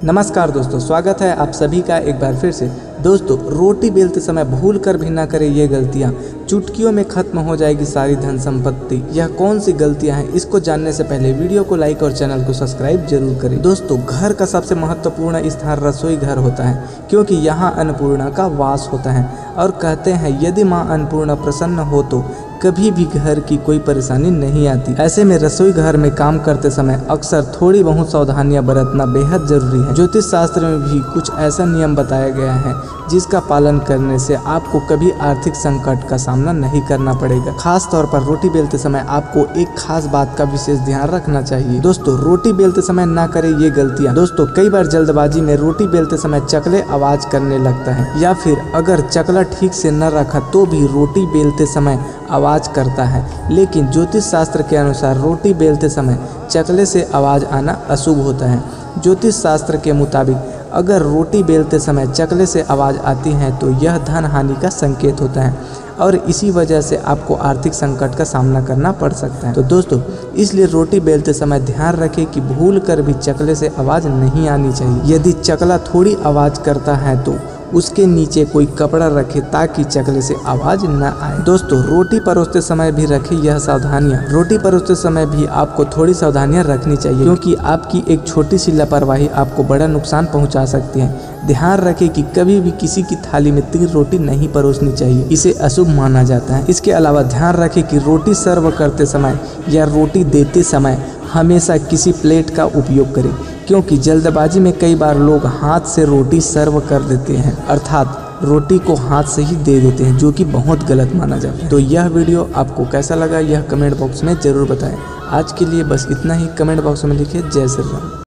नमस्कार दोस्तों स्वागत है आप सभी का एक बार फिर से। दोस्तों, रोटी बेलते समय भूल कर भी ना करें ये गलतियाँ। चुटकियों में खत्म हो जाएगी सारी धन संपत्ति। यह कौन सी गलतियाँ हैं, इसको जानने से पहले वीडियो को लाइक और चैनल को सब्सक्राइब ज़रूर करें। दोस्तों, घर का सबसे महत्वपूर्ण स्थान रसोई घर होता है, क्योंकि यहाँ अन्नपूर्णा का वास होता है। और कहते हैं, यदि माँ अन्नपूर्णा प्रसन्न हो तो कभी भी घर की कोई परेशानी नहीं आती। ऐसे में रसोई घर में काम करते समय अक्सर थोड़ी बहुत सावधानियाँ बरतना बेहद ज़रूरी है। ज्योतिष शास्त्र में भी कुछ ऐसा नियम बताया गया है जिसका पालन करने से आपको कभी आर्थिक संकट का सामना नहीं करना पड़ेगा। खास तौर पर रोटी बेलते समय आपको एक खास बात का विशेष ध्यान रखना चाहिए। दोस्तों, रोटी बेलते समय ना करें ये गलतियाँ। दोस्तों, कई बार जल्दबाजी में रोटी बेलते समय चकले आवाज़ करने लगता है, या फिर अगर चकला ठीक से न रखा तो भी रोटी बेलते समय आवाज़ करता है। लेकिन ज्योतिष शास्त्र के अनुसार रोटी बेलते समय चकले से आवाज़ आना अशुभ होता है। ज्योतिष शास्त्र के मुताबिक अगर रोटी बेलते समय चकले से आवाज़ आती है तो यह धन हानि का संकेत होता है और इसी वजह से आपको आर्थिक संकट का सामना करना पड़ सकता है। तो दोस्तों, इसलिए रोटी बेलते समय ध्यान रखें कि भूल कर भी चकले से आवाज़ नहीं आनी चाहिए। यदि चकला थोड़ी आवाज़ करता है तो उसके नीचे कोई कपड़ा रखे ताकि चकले से आवाज़ न आए। दोस्तों, रोटी परोसते समय भी रखें यह सावधानियाँ। रोटी परोसते समय भी आपको थोड़ी सावधानियाँ रखनी चाहिए, क्योंकि आपकी एक छोटी सी लापरवाही आपको बड़ा नुकसान पहुँचा सकती है। ध्यान रखें कि कभी भी किसी की थाली में तीन रोटी नहीं परोसनी चाहिए, इसे अशुभ माना जाता है। इसके अलावा ध्यान रखें कि रोटी सर्व करते समय या रोटी देते समय हमेशा किसी प्लेट का उपयोग करें, क्योंकि जल्दबाजी में कई बार लोग हाथ से रोटी सर्व कर देते हैं, अर्थात रोटी को हाथ से ही दे देते हैं, जो कि बहुत गलत माना जाता है। तो यह वीडियो आपको कैसा लगा, यह कमेंट बॉक्स में ज़रूर बताएँ। आज के लिए बस इतना ही, कमेंट बॉक्स में लिखिए जय श्री राम।